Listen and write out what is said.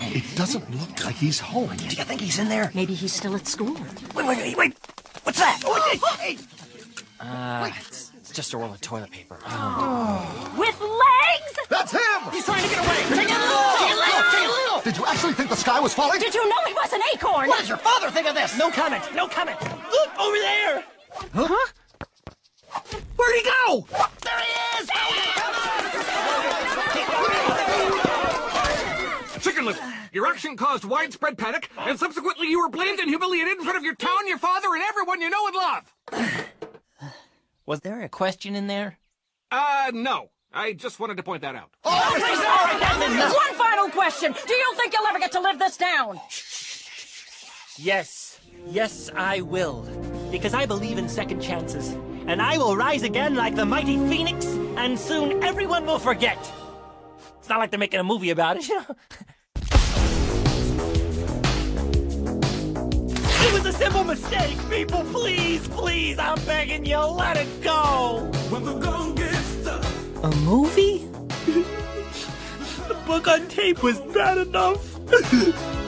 It doesn't look like he's home. Do you think he's in there? Maybe he's still at school. Wait, wait, wait, wait. What's that? Oh, hey, hey. Uh, it's, it's just a roll of toilet paper. With legs? That's him! He's trying to get away. Chicken Little. Take it little. Chicken Little. Did you actually think the sky was falling? Did you know he was an acorn? What does your father think of this? No comment. No comment. Look over there. Huh? Where'd he go? There he is! Chicken Little, your action caused widespread panic, and subsequently you were blamed and humiliated in front of your town, your father, and everyone you know and love. Was there a question in there? Uh, no. I just wanted to point that out. Oh, please, all right. One final question. Do you think you'll ever get to live this down? Yes. Yes, I will. Because I believe in second chances. And I will rise again like the mighty phoenix, and soon everyone will forget. It's not like they're making a movie about it, you know? Mistake. People, please, please, I'm begging you, let it go. A movie? the book on tape was bad enough.